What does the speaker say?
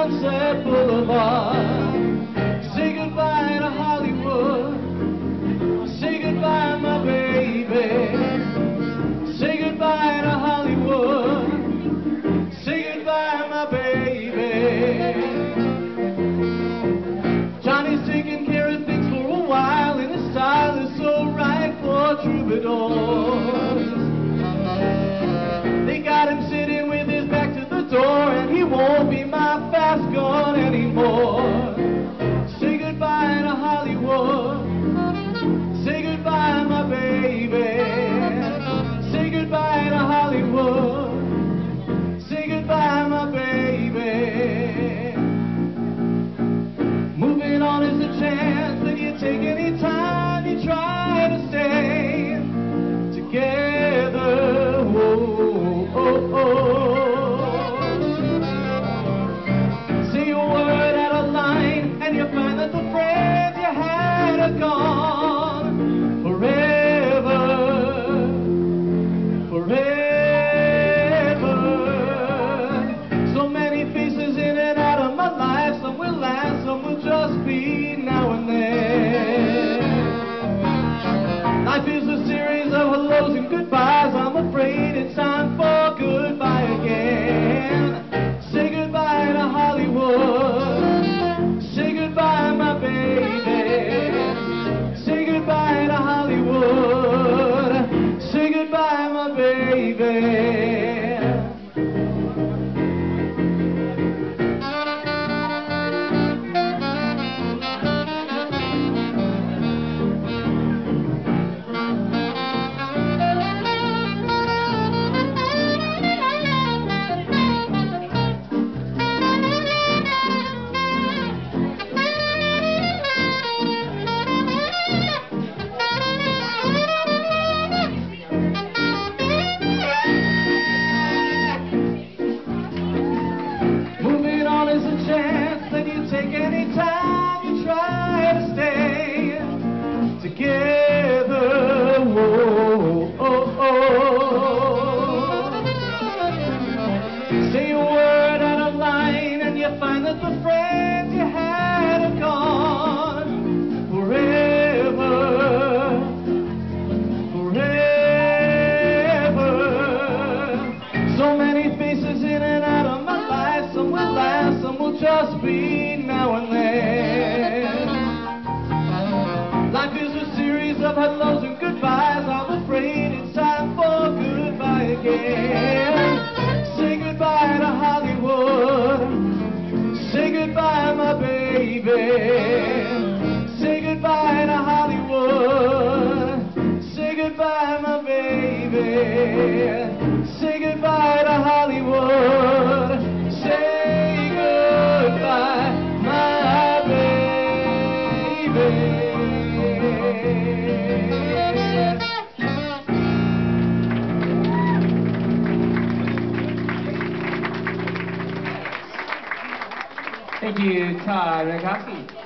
Sunset Boulevard. now and then. Life is a series of hellos and goodbyes. I'm afraid it's time for goodbye again. Say goodbye to Hollywood. Say goodbye, my baby. Say goodbye to Hollywood. Say goodbye, my baby. find that the friends you had are gone forever, forever. So many faces in and out of my life, some will last, some will just be. Say goodbye to Hollywood. Say goodbye, my baby. Thank you, Tod Macofsky.